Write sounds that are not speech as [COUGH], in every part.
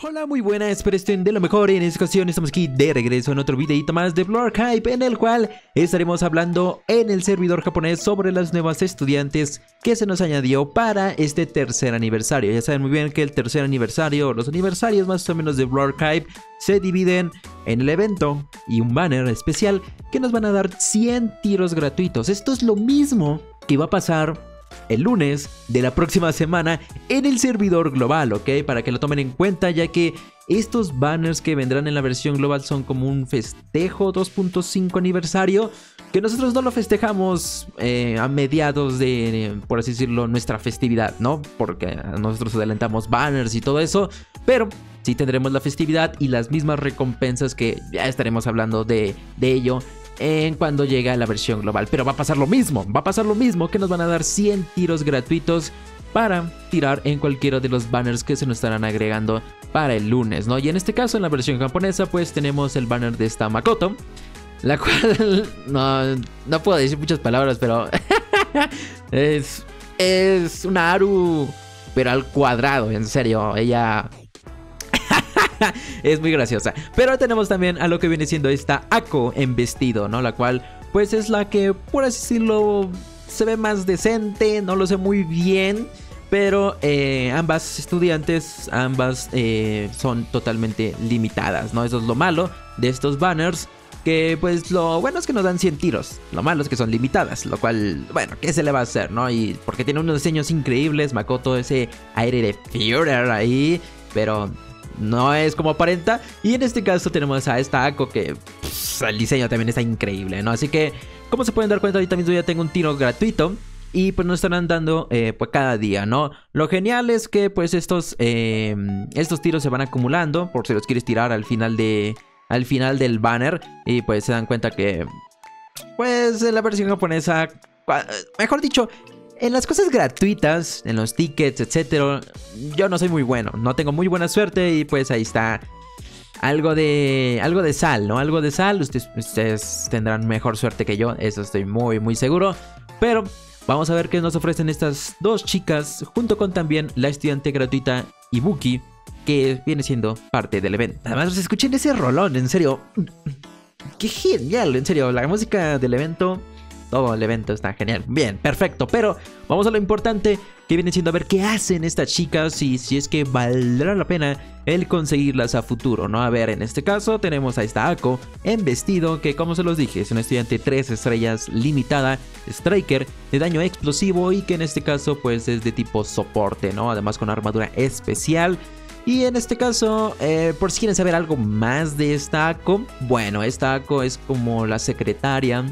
Hola, muy buenas, espero estén de lo mejor. En esta ocasión estamos aquí de regreso en otro videito más de Blur Hype, en el cual estaremos hablando en el servidor japonés sobre las nuevas estudiantes que se nos añadió para este tercer aniversario. Ya saben muy bien que el tercer aniversario, los aniversarios más o menos de Blur Hype, se dividen en el evento y un banner especial que nos van a dar 100 tiros gratuitos. Esto es lo mismo que va a pasar el lunes de la próxima semana en el servidor global, ¿ok? Para que lo tomen en cuenta ya que estos banners que vendrán en la versión global son como un festejo 2.5 aniversario que nosotros no lo festejamos eh, a mediados de, por así decirlo, nuestra festividad, ¿no? Porque nosotros adelantamos banners y todo eso, pero sí tendremos la festividad y las mismas recompensas que ya estaremos hablando de ello en cuando llega la versión global. Pero va a pasar lo mismo, va a pasar lo mismo que nos van a dar 100 tiros gratuitos para tirar en cualquiera de los banners que se nos estarán agregando para el lunes, ¿no? Y en este caso, en la versión japonesa, pues tenemos el banner de esta Makoto, la [LAUGHS] cual no, no puedo decir muchas palabras, pero [LAUGHS] es, es una Aru, pero al cuadrado, en serio, ella [LAUGHS] es muy graciosa. Pero tenemos también a lo que viene siendo esta Ako en vestido, ¿no? La cual, pues es la que, por así decirlo, se ve más decente, no lo sé muy bien. Pero eh, ambas estudiantes, ambas eh, son totalmente limitadas, ¿no? Eso es lo malo de estos banners. Que pues lo bueno es que nos dan 100 tiros. Lo malo es que son limitadas. Lo cual, bueno, ¿qué se le va a hacer, no? Y porque tiene unos diseños increíbles. Makoto, ese aire de Führer ahí. Pero no es como aparenta. Y en este caso tenemos a esta Ako que pues, el diseño también está increíble, ¿no? Así que, como se pueden dar cuenta, ahorita mismo ya tengo un tiro gratuito. Y pues nos estarán dando eh, pues cada día, ¿no? Lo genial es que pues estos, eh, estos tiros se van acumulando por si los quieres tirar al final de... Al final del banner y pues se dan cuenta que pues la versión japonesa mejor dicho en las cosas gratuitas, en los tickets, etcétera, yo no soy muy bueno, no tengo muy buena suerte y pues ahí está algo de algo de sal, ¿no? Algo de sal, ustedes, ustedes tendrán mejor suerte que yo, eso estoy muy muy seguro, pero vamos a ver qué nos ofrecen estas dos chicas junto con también la estudiante gratuita Ibuki que viene siendo parte del evento. Además, escuchen ese rolón, en serio. Qué genial, en serio, la música del evento todo el evento está genial. Bien, perfecto. Pero vamos a lo importante que viene siendo a ver qué hacen estas chicas y si es que valdrá la pena el conseguirlas a futuro, ¿no? A ver, en este caso tenemos a esta Ako en vestido que como se los dije es una estudiante 3 estrellas limitada, striker de daño explosivo y que en este caso pues es de tipo soporte, ¿no? Además con armadura especial. Y en este caso, eh, por si quieren saber algo más de esta Ako, bueno, esta Ako es como la secretaria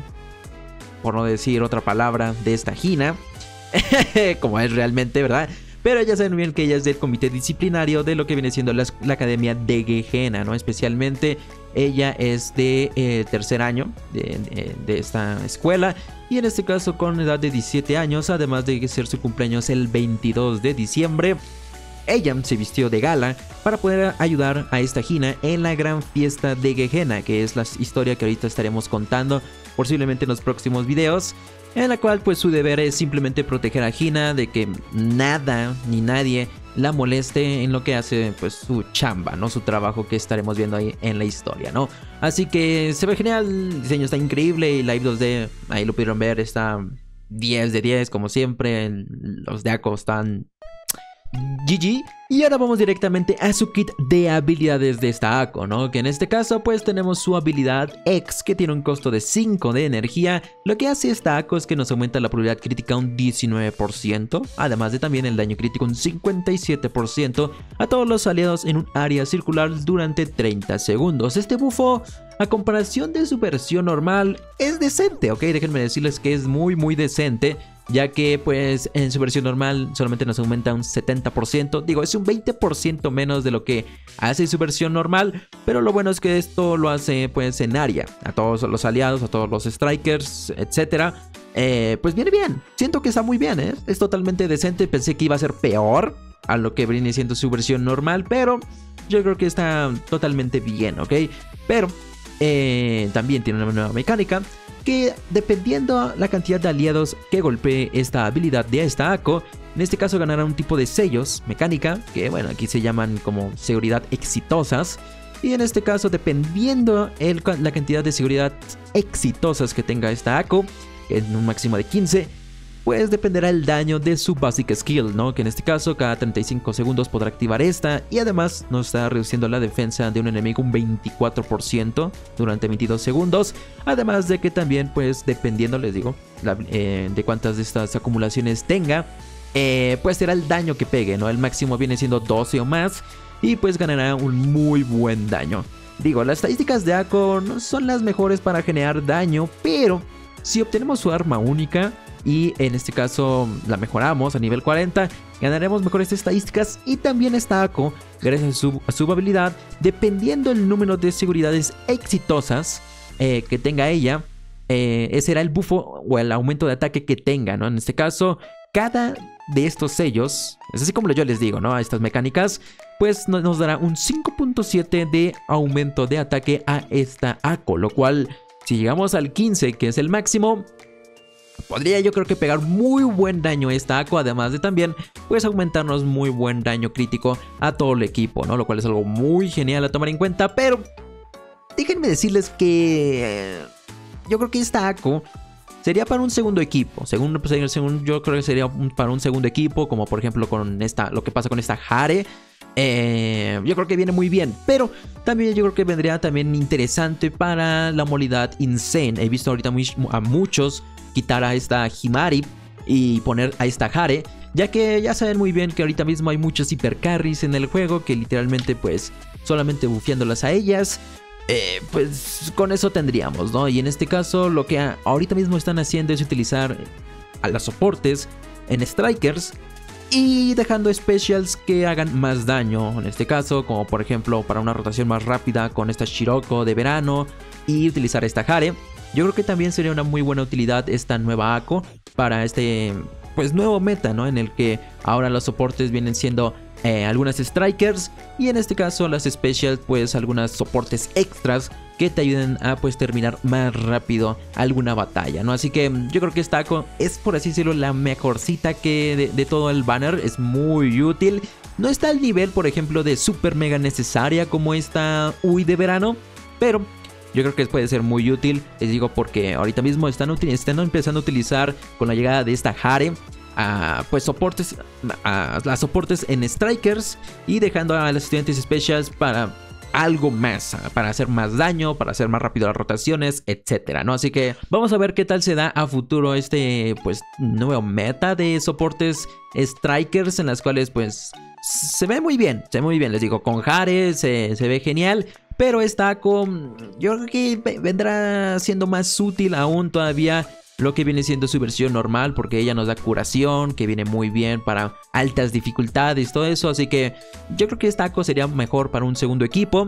por no decir otra palabra, de esta Gina, [LAUGHS] como es realmente, ¿verdad? Pero ya saben bien que ella es del comité disciplinario de lo que viene siendo la, academia de Gejena, ¿no? Especialmente ella es de eh, tercer año de, de, esta escuela y en este caso con edad de 17 años, además de ser su cumpleaños el 22 de diciembre. Ella se vistió de gala para poder ayudar a esta Gina en la gran fiesta de Gejena, que es la historia que ahorita estaremos contando posiblemente en los próximos videos, en la cual pues su deber es simplemente proteger a Gina de que nada ni nadie la moleste en lo que hace pues su chamba, ¿no? Su trabajo que estaremos viendo ahí en la historia, ¿no? Así que se ve genial, el diseño está increíble y Live 2D, ahí lo pudieron ver, está 10 de 10 como siempre, los de Ako están GG. Y ahora vamos directamente a su kit de habilidades de esta Ako, ¿no? Que en este caso pues tenemos su habilidad X que tiene un costo de 5 de energía. Lo que hace esta Ako es que nos aumenta la probabilidad crítica un 19%, además de también el daño crítico un 57% a todos los aliados en un área circular durante 30 segundos. Este bufo a comparación de su versión normal es decente, ¿ok? Déjenme decirles que es muy muy decente ya que pues en su versión normal solamente nos aumenta un 70%, digo es un 20% menos de lo que hace su versión normal, pero lo bueno es que esto lo hace pues en área, a todos los aliados, a todos los strikers, etcétera. Eh, pues viene bien, siento que está muy bien, ¿eh? es totalmente decente, pensé que iba a ser peor a lo que viene siendo su versión normal, pero yo creo que está totalmente bien, ¿ok? Pero eh, también tiene una nueva mecánica que dependiendo la cantidad de aliados que golpee esta habilidad de esta Ako, En este caso ganará un tipo de sellos mecánica, que bueno, aquí se llaman como seguridad exitosas. Y en este caso, dependiendo el, la cantidad de seguridad exitosas que tenga esta ACO, en un máximo de 15, pues dependerá el daño de su basic skill, ¿no? Que en este caso cada 35 segundos podrá activar esta y además nos está reduciendo la defensa de un enemigo un 24% durante 22 segundos. Además de que también, pues dependiendo, les digo, eh, de cuántas de estas acumulaciones tenga, eh, pues será el daño que pegue, ¿no? El máximo viene siendo 12 o más y pues ganará un muy buen daño. Digo, las estadísticas de Ako no son las mejores para generar daño, pero si obtenemos su arma única, y en este caso la mejoramos a nivel 40, ganaremos mejores estadísticas y también esta ACO, gracias a su, habilidad, dependiendo el número de seguridades exitosas eh, que tenga ella, eh, ese será el bufo o el aumento de ataque que tenga. En este caso, cada de estos sellos, es así como yo les digo, ¿no? A estas mecánicas, pues nos dará un 5.7 de aumento de ataque a esta ACO, lo cual, si llegamos al 15, que es el máximo, podría yo creo que pegar muy buen daño a esta Aqua, además de también pues aumentarnos muy buen daño crítico a todo el equipo, ¿no? Lo cual es algo muy genial a tomar en cuenta, pero déjenme decirles que eh, yo creo que esta Aqua sería para un segundo equipo, según, pues, yo creo que sería para un segundo equipo, como por ejemplo con esta, lo que pasa con esta Hare. Eh, yo creo que viene muy bien, pero también yo creo que vendría también interesante para la modalidad Insane. He visto ahorita a muchos quitar a esta Himari y poner a esta Hare, ya que ya saben muy bien que ahorita mismo hay muchos hipercarries en el juego que literalmente pues solamente bufeándolas a ellas, eh, pues con eso tendríamos, ¿no? Y en este caso lo que ahorita mismo están haciendo es utilizar a los soportes en strikers y dejando specials que hagan más daño, en este caso, como por ejemplo para una rotación más rápida con esta Shiroko de verano y utilizar esta Hare. Yo creo que también sería una muy buena utilidad esta nueva ACO para este pues nuevo meta, ¿no? En el que ahora los soportes vienen siendo eh, algunas strikers y en este caso las specials pues algunas soportes extras que te ayuden a pues terminar más rápido alguna batalla, ¿no? Así que yo creo que esta ACO es por así decirlo la mejorcita que de, de todo el banner, es muy útil. No está al nivel, por ejemplo, de super mega necesaria como esta UI de verano, pero yo creo que puede ser muy útil, les digo porque ahorita mismo están, están empezando a utilizar con la llegada de esta Hare a, pues soportes a, las soportes en strikers y dejando a los estudiantes specials para algo más, para hacer más daño, para hacer más rápido las rotaciones, etcétera, ¿no? Así que vamos a ver qué tal se da a futuro este, pues, nuevo meta de soportes strikers en las cuales, pues, se ve muy bien, se ve muy bien, les digo, con Hare se, se ve genial. Pero esta con. Yo creo que vendrá siendo más útil aún todavía lo que viene siendo su versión normal, porque ella nos da curación, que viene muy bien para altas dificultades, todo eso. Así que yo creo que esta sería mejor para un segundo equipo.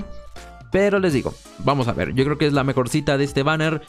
Pero les digo, vamos a ver, yo creo que es la mejor cita de este banner.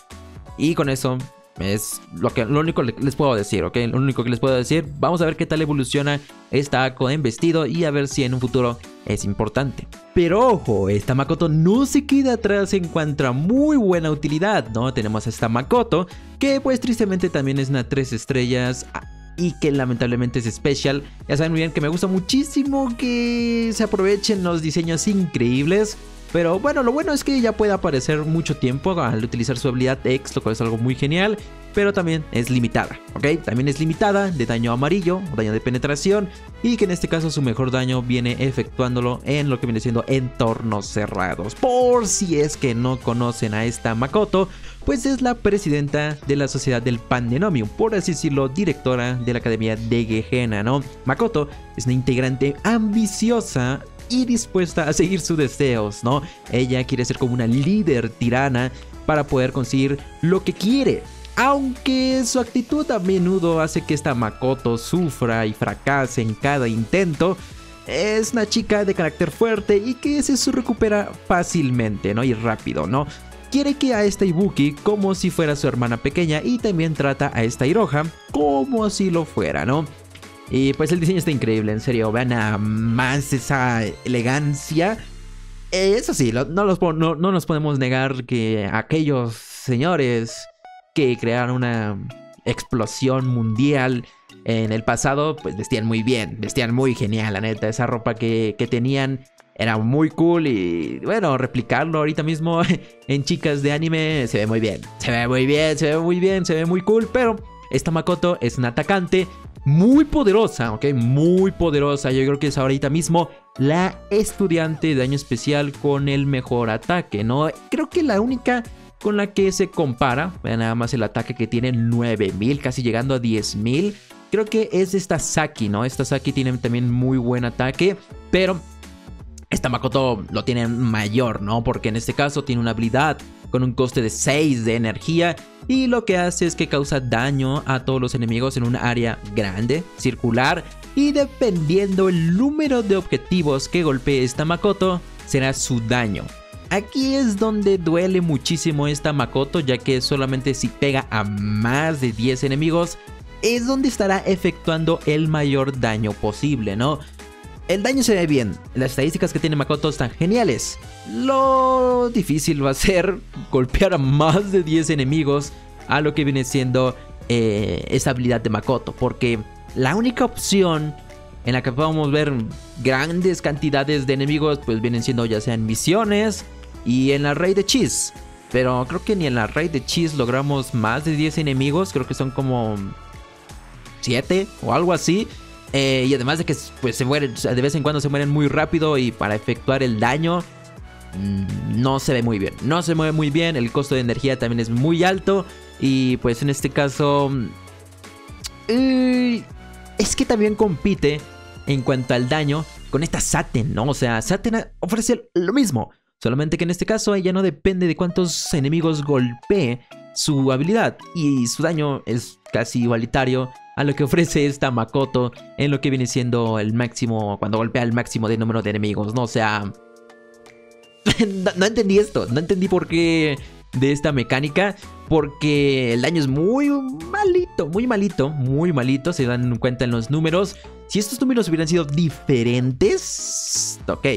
Y con eso es lo, que, lo único que les puedo decir, ¿ok? Lo único que les puedo decir. Vamos a ver qué tal evoluciona esta Ako en vestido y a ver si en un futuro es importante. Pero ojo, esta Makoto no se queda atrás, se encuentra muy buena utilidad, ¿no? Tenemos a esta Makoto, que pues tristemente también es una 3 estrellas ah, y que lamentablemente es especial. Ya saben muy bien que me gusta muchísimo que se aprovechen los diseños increíbles. Pero bueno, lo bueno es que ya puede aparecer mucho tiempo al utilizar su habilidad X, lo cual es algo muy genial. Pero también es limitada, ¿ok? También es limitada de daño amarillo, daño de penetración. Y que en este caso su mejor daño viene efectuándolo en lo que viene siendo entornos cerrados. Por si es que no conocen a esta Makoto, pues es la presidenta de la Sociedad del Pandenomium, por así decirlo, directora de la Academia de Gehenna, ¿no? Makoto es una integrante ambiciosa y dispuesta a seguir sus deseos, ¿no? Ella quiere ser como una líder tirana para poder conseguir lo que quiere. Aunque su actitud a menudo hace que esta Makoto sufra y fracase en cada intento, es una chica de carácter fuerte y que se recupera fácilmente, ¿no? Y rápido, ¿no? Quiere que a esta Ibuki como si fuera su hermana pequeña y también trata a esta Hiroha como si lo fuera, ¿no? Y pues el diseño está increíble, en serio. Vean a más esa elegancia. Eso sí, no, no, nos podemos negar que aquellos señores que crearon una explosión mundial en el pasado, pues vestían muy bien, vestían muy genial, la neta. Esa ropa que, que tenían era muy cool y bueno, replicarlo ahorita mismo [LAUGHS] en chicas de anime se ve muy bien. Se ve muy bien, se ve muy bien, se ve muy cool, pero esta Makoto es una atacante muy poderosa, ¿ok? Muy poderosa. Yo creo que es ahorita mismo la estudiante de daño especial con el mejor ataque, ¿no? Creo que la única con la que se compara, nada más el ataque que tiene 9000, casi llegando a 10000. Creo que es esta Saki, ¿no? Esta Saki tiene también muy buen ataque, pero esta Makoto lo tiene mayor, ¿no? Porque en este caso tiene una habilidad con un coste de 6 de energía y lo que hace es que causa daño a todos los enemigos en un área grande, circular y dependiendo el número de objetivos que golpee esta Makoto, será su daño. Aquí es donde duele muchísimo esta Makoto ya que solamente si pega a más de 10 enemigos es donde estará efectuando el mayor daño posible, ¿no? El daño se ve bien, las estadísticas que tiene Makoto están geniales. Lo difícil va a ser [LAUGHS] golpear a más de 10 enemigos a lo que viene siendo eh, esa habilidad de Makoto. Porque la única opción en la que podemos ver grandes cantidades de enemigos pues vienen siendo ya sean misiones y en la Rey de Cheese. Pero creo que ni en la Rey de Cheese logramos más de 10 enemigos, creo que son como 7 o algo así. Eh, y además de que pues, se mueren, de vez en cuando se mueren muy rápido y para efectuar el daño mm, no se ve muy bien. No se mueve muy bien, el costo de energía también es muy alto y pues en este caso mm, eh, es que también compite en cuanto al daño con esta Saten, ¿no? O sea, Saten ofrece lo mismo, solamente que en este caso ella no depende de cuántos enemigos golpee su habilidad y su daño es casi igualitario a lo que ofrece esta Makoto en lo que viene siendo el máximo, cuando golpea el máximo de número de enemigos, ¿no? O sea... [LAUGHS] no, entendí esto, no entendí por qué de esta mecánica, porque el daño es muy malito, muy malito, muy malito, se dan cuenta en los números. Si estos números hubieran sido diferentes, ok,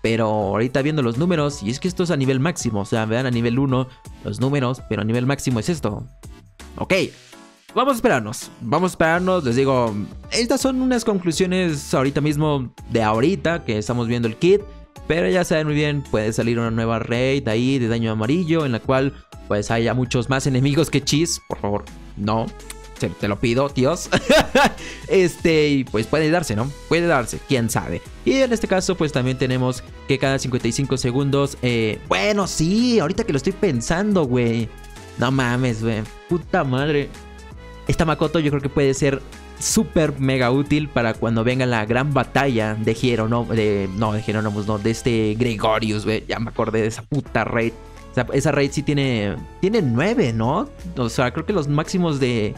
pero ahorita viendo los números, y es que esto es a nivel máximo, o sea, vean a nivel 1 los números, pero a nivel máximo es esto. Ok, Vamos a esperarnos, vamos a esperarnos, les digo, estas son unas conclusiones ahorita mismo de ahorita que estamos viendo el kit, pero ya saben muy bien, puede salir una nueva raid ahí de daño amarillo en la cual pues haya muchos más enemigos que Cheese, por favor, no, te lo pido, tíos. [LAUGHS] este, y pues puede darse, ¿no? Puede darse, quién sabe. Y en este caso, pues también tenemos que cada 55 segundos. Eh, bueno, sí, ahorita que lo estoy pensando, güey. No mames, güey. Puta madre. Esta Makoto yo creo que puede ser súper mega útil para cuando venga la gran batalla de Hieronom, de, no, de Hieronomus, no, de este Gregorius, güey, ya me acordé de esa puta raid. Esa raid sí tiene, tiene nueve, ¿no? O sea, creo que los máximos de...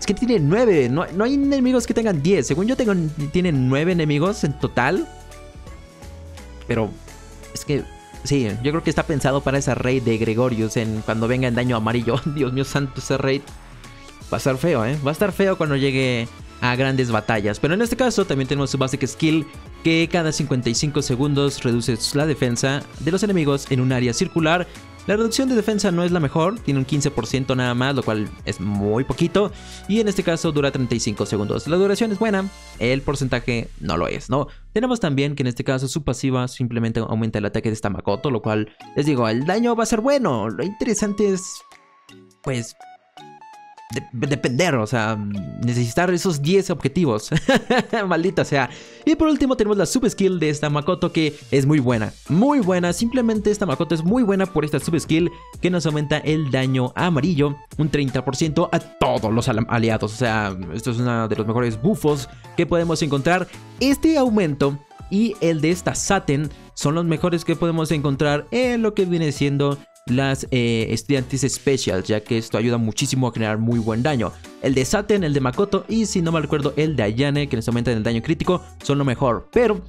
Es que tiene nueve, no, no hay enemigos que tengan diez. Según yo tengo, tienen nueve enemigos en total. Pero es que sí, yo creo que está pensado para esa raid de Gregorius en cuando venga el daño amarillo. [LAUGHS] Dios mío santo, esa raid Va a estar feo, ¿eh? Va a estar feo cuando llegue a grandes batallas. Pero en este caso también tenemos su basic skill que cada 55 segundos reduce la defensa de los enemigos en un área circular. La reducción de defensa no es la mejor, tiene un 15% nada más, lo cual es muy poquito. Y en este caso dura 35 segundos. La duración es buena, el porcentaje no lo es, ¿no? Tenemos también que en este caso su pasiva simplemente aumenta el ataque de esta Makoto, lo cual les digo, el daño va a ser bueno. Lo interesante es, pues, depender, o sea, necesitar esos 10 objetivos. [LAUGHS] Maldita sea. Y por último tenemos la sub skill de esta Makoto que es muy buena. Muy buena. Simplemente esta Makoto es muy buena por esta sub skill que nos aumenta el daño amarillo un 30% a todos los aliados. O sea, esto es uno de los mejores bufos que podemos encontrar. Este aumento y el de esta Saten son los mejores que podemos encontrar en lo que viene siendo las eh, estudiantes special, ya que esto ayuda muchísimo a generar muy buen daño. El de Saten, el de Makoto y si no me recuerdo el de Ayane, que les aumenta el daño crítico, son lo mejor. Pero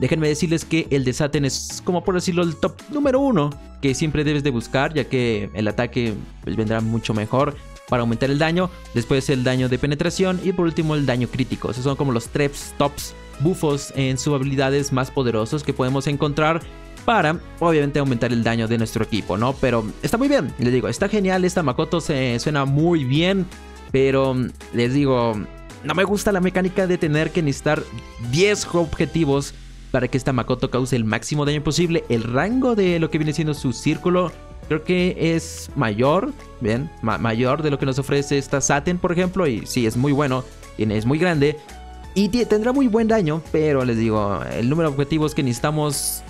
déjenme decirles que el de Saten es como por decirlo el top número uno que siempre debes de buscar, ya que el ataque pues, vendrá mucho mejor para aumentar el daño. Después el daño de penetración y por último el daño crítico. Esos son como los tres tops bufos en sus habilidades más poderosos que podemos encontrar para obviamente aumentar el daño de nuestro equipo, ¿no? Pero está muy bien, les digo, está genial, esta Makoto se suena muy bien, pero les digo, no me gusta la mecánica de tener que necesitar 10 objetivos para que esta Makoto cause el máximo daño posible. El rango de lo que viene siendo su círculo creo que es mayor, bien, mayor de lo que nos ofrece esta Saten, por ejemplo, y sí, es muy bueno, es muy grande. Y tendrá muy buen daño, pero les digo, el número de objetivos que necesitamos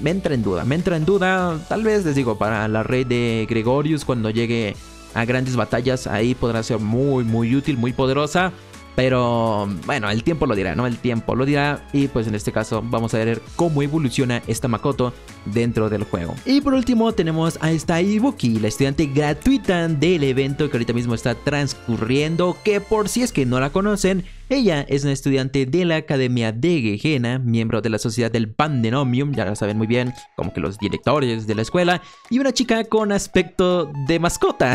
me entra en duda. Me entra en duda, tal vez les digo, para la red de Gregorius cuando llegue a grandes batallas, ahí podrá ser muy, muy útil, muy poderosa. Pero bueno, el tiempo lo dirá, ¿no? El tiempo lo dirá. Y pues en este caso vamos a ver cómo evoluciona esta Makoto dentro del juego. Y por último tenemos a esta Ibuki, la estudiante gratuita del evento que ahorita mismo está transcurriendo. Que por si es que no la conocen, ella es una estudiante de la Academia de Gehenna, miembro de la Sociedad del Pandenomium, ya lo saben muy bien, como que los directores de la escuela, y una chica con aspecto de mascota.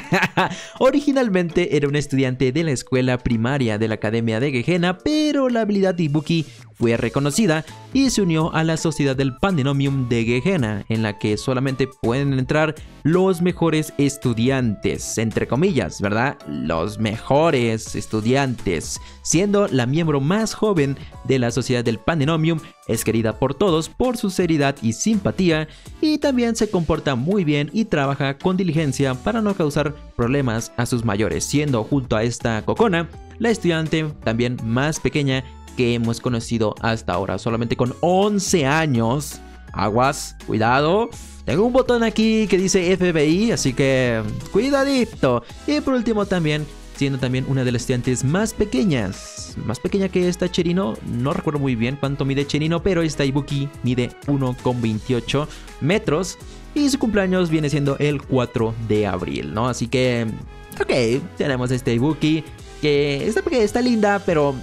[LAUGHS] Originalmente era una estudiante de la escuela primaria de la Academia de Gehenna, pero la habilidad de Ibuki fue reconocida y se unió a la Sociedad del Pandenomium de Gehenna, en la que solamente pueden entrar los mejores estudiantes, entre comillas, ¿verdad? Los mejores estudiantes, siendo la miembro más joven de la Sociedad del Pandenomium, es querida por todos por su seriedad y simpatía, y también se comporta muy bien y trabaja con diligencia para no causar problemas a sus mayores, siendo junto a esta Cocona la estudiante también más pequeña que hemos conocido hasta ahora. Solamente con 11 años. Aguas, cuidado. Tengo un botón aquí que dice FBI, así que cuidadito. Y por último también, siendo también una de las estudiantes más pequeñas. Más pequeña que esta Cherino. No recuerdo muy bien cuánto mide Cherino, pero esta Ibuki mide 1,28 metros. Y su cumpleaños viene siendo el 4 de abril, ¿no? Así que, ok, tenemos este Ibuki. Que está, está linda, pero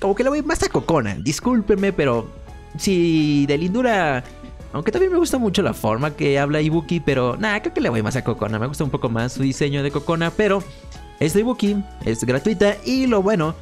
como que le voy más a Cocona. Discúlpenme, pero si de lindura. Aunque también me gusta mucho la forma que habla Ibuki, pero nada, creo que le voy más a Cocona. Me gusta un poco más su diseño de Cocona, pero esta Ibuki es gratuita y lo bueno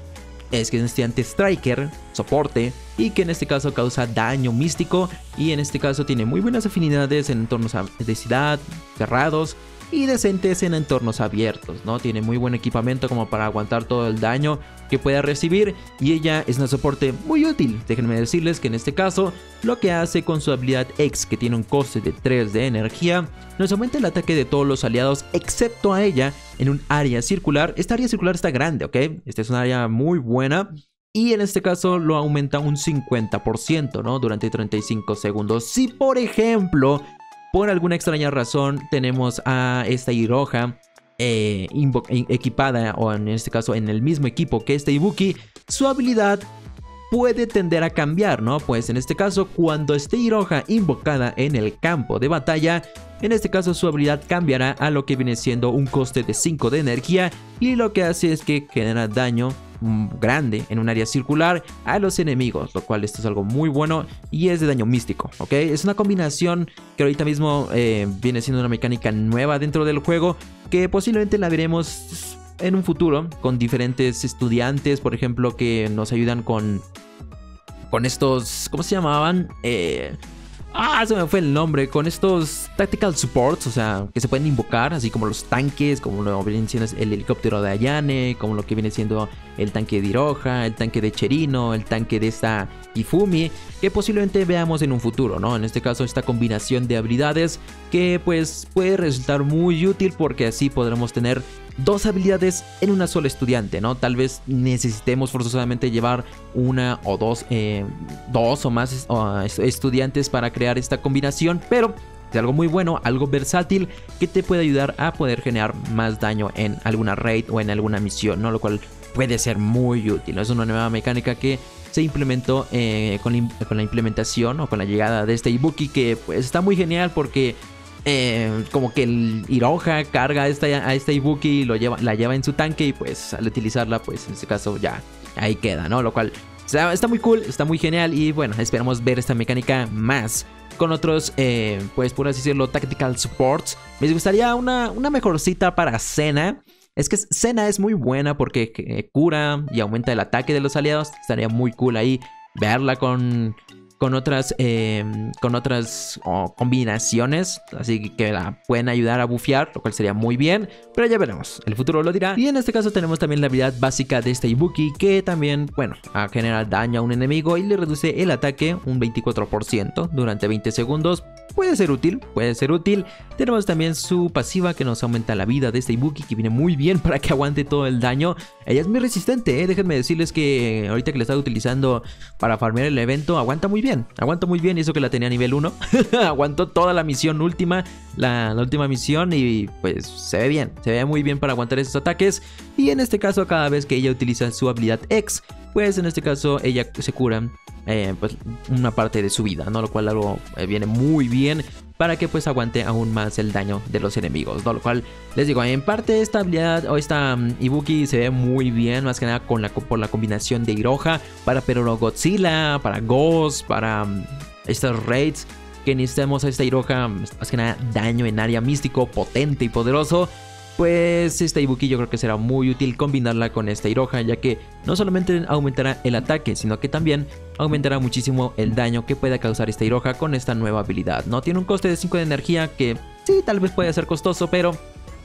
es que es un estudiante Striker, soporte, y que en este caso causa daño místico y en este caso tiene muy buenas afinidades en entornos de ciudad, cerrados y decentes en entornos abiertos, ¿no? Tiene muy buen equipamiento como para aguantar todo el daño que pueda recibir y ella es un soporte muy útil. Déjenme decirles que en este caso lo que hace con su habilidad X que tiene un coste de 3 de energía nos aumenta el ataque de todos los aliados excepto a ella en un área circular. Esta área circular está grande, ¿ok? Esta es una área muy buena. Y en este caso lo aumenta un 50%, ¿no? Durante 35 segundos. Si por ejemplo por alguna extraña razón tenemos a esta Iroha eh, equipada, o en este caso en el mismo equipo que este Ibuki, su habilidad puede tender a cambiar, ¿no? Pues en este caso, cuando esté Iroha invocada en el campo de batalla, en este caso su habilidad cambiará a lo que viene siendo un coste de 5 de energía y lo que hace es que genera daño grande en un área circular a los enemigos, lo cual esto es algo muy bueno y es de daño místico, ¿ok? Es una combinación que ahorita mismo eh, viene siendo una mecánica nueva dentro del juego que posiblemente la veremos en un futuro con diferentes estudiantes, por ejemplo, que nos ayudan con con estos, ¿cómo se llamaban? Eh, Ah, se me fue el nombre. Con estos tactical supports, o sea, que se pueden invocar, así como los tanques, como lo que viene siendo el helicóptero de Ayane, como lo que viene siendo el tanque de Iroha, el tanque de Cherino, el tanque de esta Ifumi, que posiblemente veamos en un futuro, ¿no? En este caso, esta combinación de habilidades que pues puede resultar muy útil porque así podremos tener dos habilidades en una sola estudiante, ¿no? Tal vez necesitemos forzosamente llevar una o dos, eh, dos o más estudiantes para crear esta combinación, pero es algo muy bueno, algo versátil que te puede ayudar a poder generar más daño en alguna raid o en alguna misión, ¿no? Lo cual puede ser muy útil, Es una nueva mecánica que se implementó eh, con, la implementación o con la llegada de este Ibuki que pues está muy genial porque eh, como que el Iroha carga a esta, a esta Ibuki y lo lleva, la lleva en su tanque y pues al utilizarla pues en este caso ya ahí queda, ¿no? Lo cual está muy cool, está muy genial y bueno, esperamos ver esta mecánica más con otros, eh, pues por así decirlo, tactical supports. Me gustaría una, una mejorcita para Cena. Es que Cena es muy buena porque eh, cura y aumenta el ataque de los aliados. Estaría muy cool ahí verla con con otras, eh, con otras combinaciones, así que la pueden ayudar a bufear, lo cual sería muy bien, pero ya veremos, el futuro lo dirá. Y en este caso tenemos también la habilidad básica de este Ibuki, que también, bueno, genera daño a un enemigo y le reduce el ataque un 24% durante 20 segundos. Puede ser útil, puede ser útil. Tenemos también su pasiva que nos aumenta la vida de este Ibuki, que viene muy bien para que aguante todo el daño. Ella es muy resistente, ¿eh? déjenme decirles que ahorita que la estaba utilizando para farmear el evento, aguanta muy bien, aguanta muy bien, y eso que la tenía a nivel 1, [LAUGHS] aguantó toda la misión última, la, última misión y pues se ve bien, se ve muy bien para aguantar esos ataques. Y en este caso cada vez que ella utiliza su habilidad X, pues en este caso ella se cura eh, pues una parte de su vida, ¿no? Lo cual algo eh, viene muy bien para que pues aguante aún más el daño de los enemigos, ¿no? Lo cual les digo, en parte esta habilidad o esta um, Ibuki se ve muy bien, más que nada con la, por la combinación de Iroha para Pero Godzilla, para Ghost, para um, estas raids que necesitamos a esta Iroha, más que nada daño en área místico, potente y poderoso pues esta Ibuki yo creo que será muy útil combinarla con esta Iroha, ya que no solamente aumentará el ataque, sino que también aumentará muchísimo el daño que pueda causar esta Iroha con esta nueva habilidad. No tiene un coste de 5 de energía que sí, tal vez puede ser costoso, pero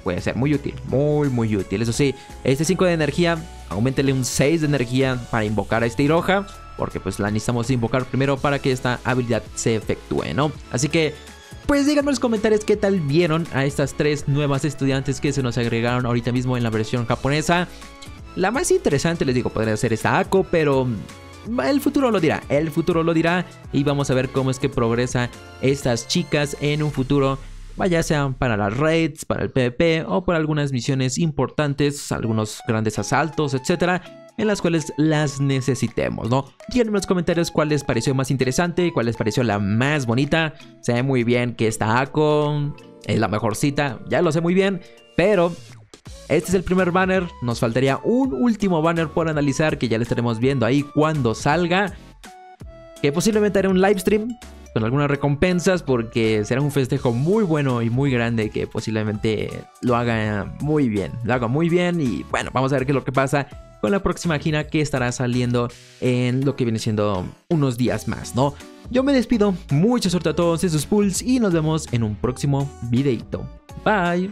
puede ser muy útil, muy muy útil. Eso sí, este 5 de energía, aumentele un 6 de energía para invocar a esta Iroha, porque pues la necesitamos invocar primero para que esta habilidad se efectúe, ¿no? Así que pues díganme en los comentarios qué tal vieron a estas tres nuevas estudiantes que se nos agregaron ahorita mismo en la versión japonesa. La más interesante, les digo, podría ser esta Ako, pero el futuro lo dirá, el futuro lo dirá y vamos a ver cómo es que progresa estas chicas en un futuro, vaya sean para las raids, para el PvP o por algunas misiones importantes, algunos grandes asaltos, etcétera en las cuales las necesitemos, ¿no? Díganme en los comentarios cuál les pareció más interesante, cuál les pareció la más bonita. Ve muy bien que esta Ako es la mejor cita, ya lo sé muy bien, pero este es el primer banner, nos faltaría un último banner por analizar que ya le estaremos viendo ahí cuando salga. Que posiblemente haré un live stream con algunas recompensas porque será un festejo muy bueno y muy grande que posiblemente lo haga muy bien, lo haga muy bien y bueno, vamos a ver qué es lo que pasa con la próxima gira que estará saliendo en lo que viene siendo unos días más, ¿no? Yo me despido, mucha suerte a todos en sus pools y nos vemos en un próximo videito. Bye.